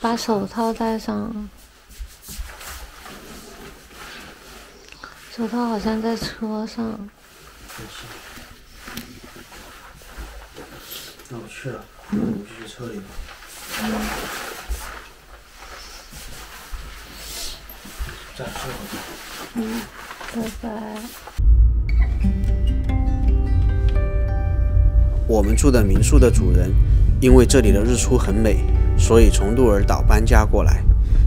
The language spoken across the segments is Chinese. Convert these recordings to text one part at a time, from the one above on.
把手套戴上。手套好像在车上。那我去了，我继续车里。嗯。再说。嗯，拜拜。我们住的民宿的主人，因为这里的日出很美，所以从鹿儿岛搬家过来，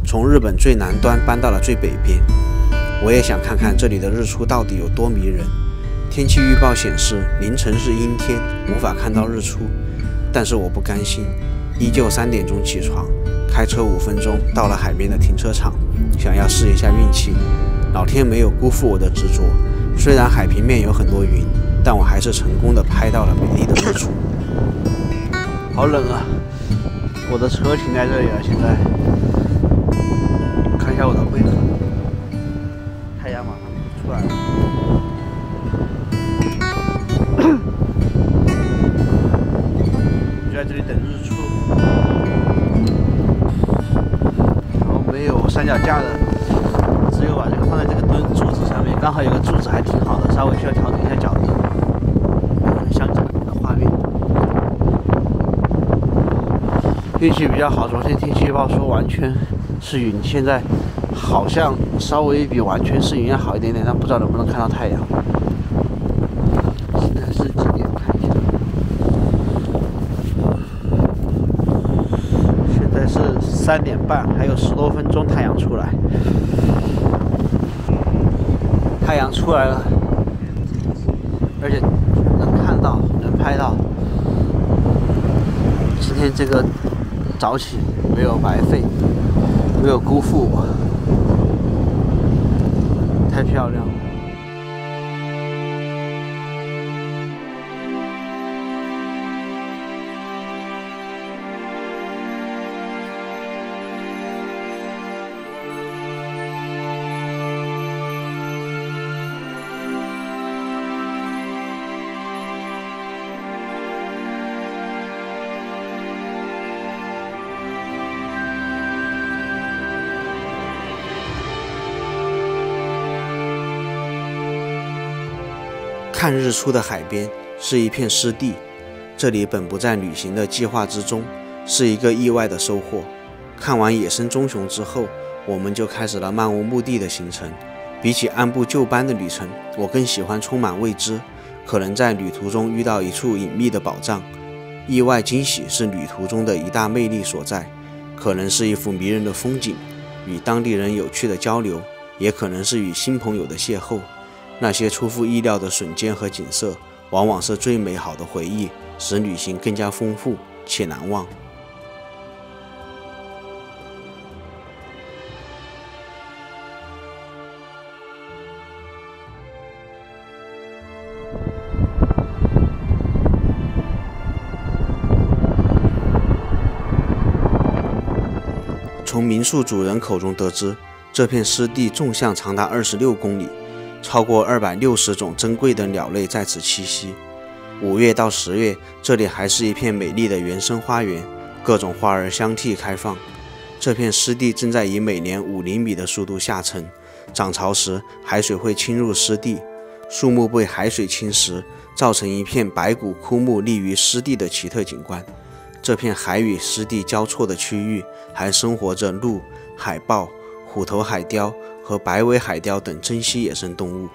从日本最南端搬到了最北边。我也想看看这里的日出到底有多迷人。天气预报显示凌晨是阴天，无法看到日出。但是我不甘心，依旧三点钟起床，开车五分钟到了海边的停车场，想要试一下运气。老天没有辜负我的执着，虽然海平面有很多云，但我还是成功的拍到了美丽的日出。好冷啊！我的车停在这里了，现在看一下我的位置。太阳马上就出来了。就在这里等日出。然后没有三脚架的，只有把这个放在这个墩柱子上面，刚好有个柱子还挺好的，稍微需要调整一下角度。像这样的画面。运气比较好，昨天天气预报说完全是云，现在好像稍微比完全是云要好一点点，但不知道能不能看到太阳。现在是几点？看一下。现在是三点半，还有十多分钟太阳出来。太阳出来了，而且能看到，能拍到。今天这个早起没有白费，没有辜负我，太漂亮了。看日出的海边是一片湿地，这里本不在旅行的计划之中，是一个意外的收获。看完野生棕熊之后，我们就开始了漫无目的的行程。比起按部就班的旅程，我更喜欢充满未知，可能在旅途中遇到一处隐秘的宝藏。意外惊喜是旅途中的一大魅力所在，可能是一幅迷人的风景，与当地人有趣的交流，也可能是与新朋友的邂逅。那些出乎意料的瞬间和景色，往往是最美好的回忆，使旅行更加丰富且难忘。从民宿主人口中得知，这片湿地纵向长达二十六公里。超过二百六十种珍贵的鸟类在此栖息。五月到十月，这里还是一片美丽的原生花园，各种花儿相替开放。这片湿地正在以每年五厘米的速度下沉，涨潮时海水会侵入湿地，树木被海水侵蚀，造成一片白骨枯木立于湿地的奇特景观。这片海与湿地交错的区域，还生活着鹿、海豹、虎头海雕。和白尾海雕等珍稀野生动物。